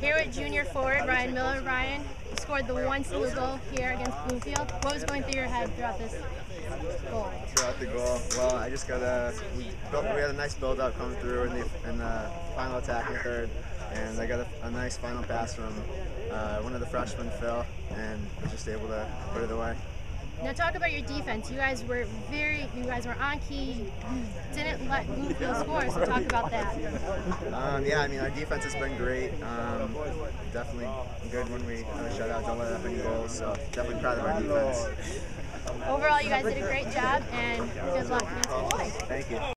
Here with junior forward Ryan Miller. Ryan, scored the one single goal here against Bloomfield. What was going through your head throughout this goal? Throughout the goal, well, I just got a we built we had a nice build up coming through in the in the final attack in the third, and I got a, a nice final pass from uh, one of the freshmen, Phil, and was just able to put it away. Now talk about your defense. You guys were very, you guys were on key. You didn't let Bloomfield score, so talk about that. Um, yeah, I mean our defense has been great. Um, definitely good when we have a shutout, don't let up any goals. So definitely proud of our defense. Overall, you guys did a great job, and good luck against Illinois. Thank you.